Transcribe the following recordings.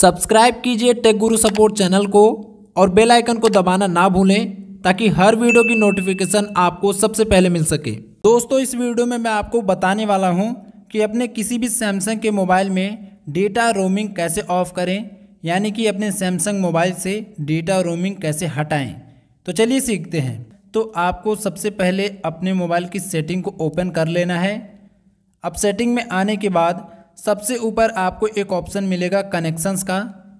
Subscribe कीजिए take गुरु support channel को और बेल आइकन को दबाना ना भूलें, ताकि हर वीडियो की नोटिफिकेशन आपको सबसे पहले मिल सके। दोस्तों, इस वीडियो में मैं आपको बताने वाला हूँ कि अपने किसी भी सैमसंग के मोबाइल में डेटा रोमिंग कैसे ऑफ़ करें, यानी कि अपने सैमसंग मोबाइल से डेटा रोमिंग कैसे हटाएँ। तो चलिए सीखते हैं। तो आपको सबसे पहले अपने मोबाइल की सेटिंग को ओपन कर लेना है। अब सेटिंग में आने के बाद सबसे ऊपर आपको एक ऑप्शन मिलेगा कनेक्शंस का।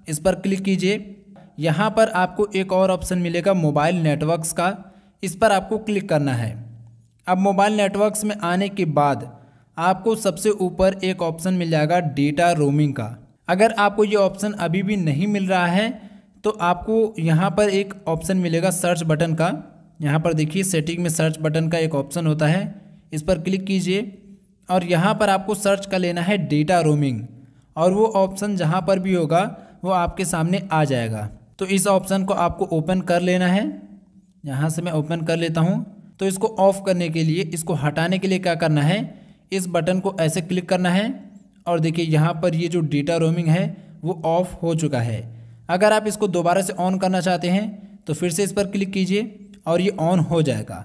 इस पर क्लिक कीजिए। यहाँ पर आपको एक और ऑप्शन मिलेगा मोबाइल नेटवर्क्स का। इस पर आपको क्लिक करना है। अब मोबाइल नेटवर्क्स में आने के बाद आपको सबसे ऊपर एक ऑप्शन मिल जाएगा डेटा रोमिंग का। अगर आपको ये ऑप्शन अभी भी नहीं मिल रहा है तो आपको यहाँ पर एक ऑप्शन मिलेगा सर्च बटन का। यहाँ पर देखिए सेटिंग में सर्च बटन का एक ऑप्शन होता है। इस पर क्लिक कीजिए। और यहाँ पर आपको सर्च कर लेना है डेटा रोमिंग और वो ऑप्शन जहाँ पर भी होगा, वो आपके सामने आ जाएगा। तो इस ऑप्शन को आपको ओपन कर लेना है। यहाँ से मैं ओपन कर लेता हूँ। तो इसको ऑफ़ करने के लिए, इसको हटाने के लिए क्या करना है? इस बटन को ऐसे क्लिक करना है और देखिए यहाँ पर ये जो डेटा रोमिंग है, वो ऑफ़ हो चुका है। अगर आप इसको दोबारा से ऑन करना चाहते हैं तो फिर से इस पर क्लिक कीजिए और ये ऑन हो जाएगा।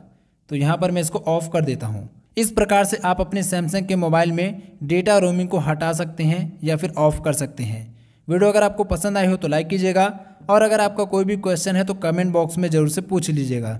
तो यहाँ पर मैं इसको ऑफ़ कर देता हूँ। इस प्रकार से आप अपने सैमसंग के मोबाइल में डेटा रोमिंग को हटा सकते हैं या फिर ऑफ़ कर सकते हैं। वीडियो अगर आपको पसंद आई हो तो लाइक कीजिएगा और अगर आपका कोई भी क्वेश्चन है तो कमेंट बॉक्स में ज़रूर से पूछ लीजिएगा।